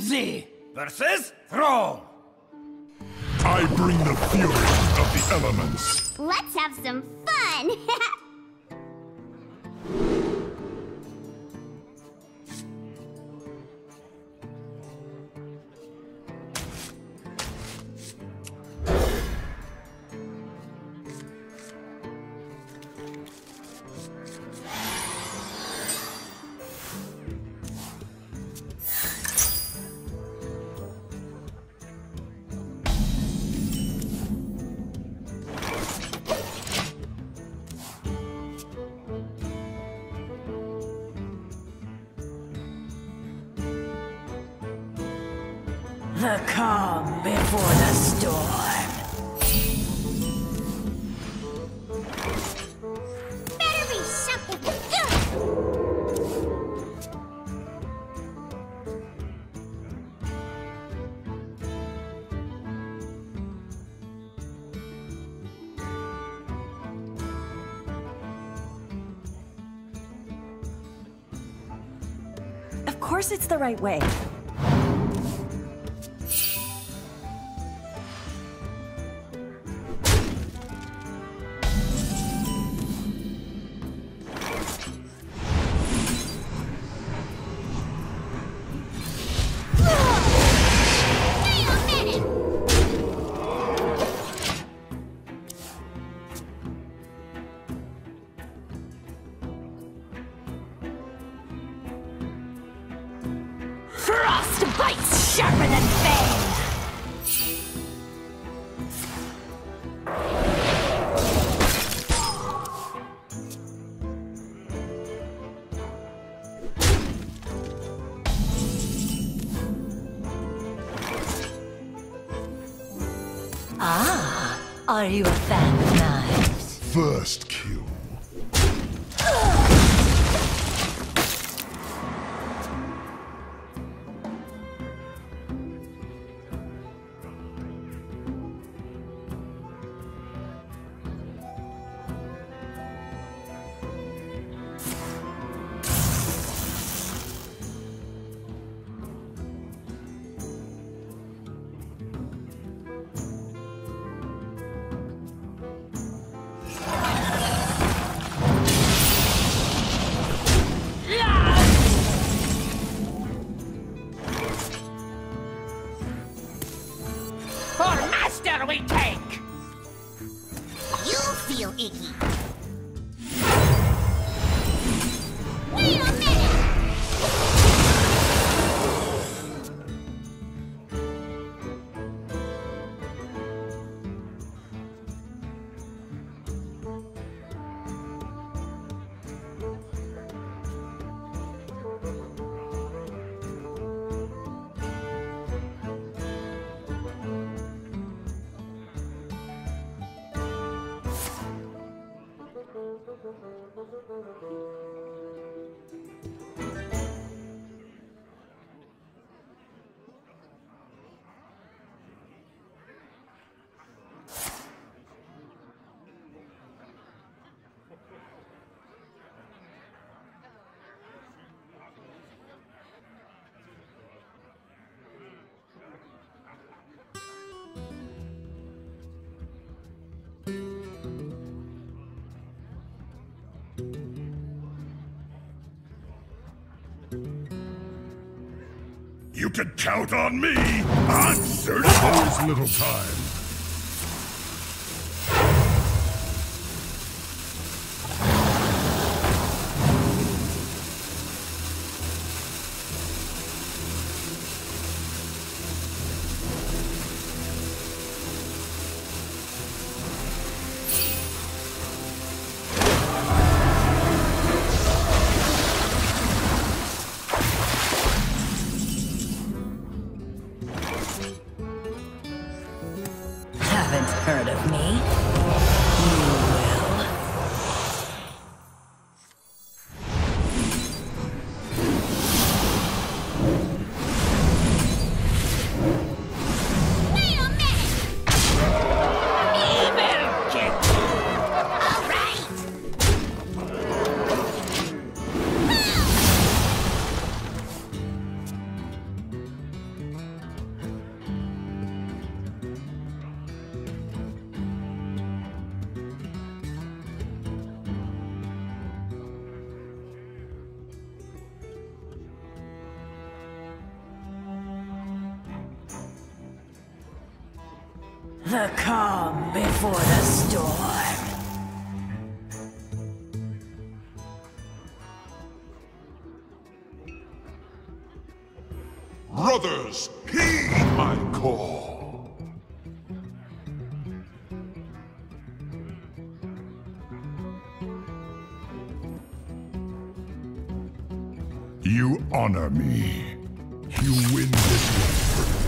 Whimsy versus Throne. I bring the fury of the elements. Let's have some fun! The calm before the storm. Better be something good! Of course it's the right way. Frost bites sharper than fang! Ah, are you a fan of knives? First kill. You feel icky. You can count on me. I'm certain there is little time. Haven't heard of me? You The calm before the storm. Brothers, heed my call. You honor me. You win this one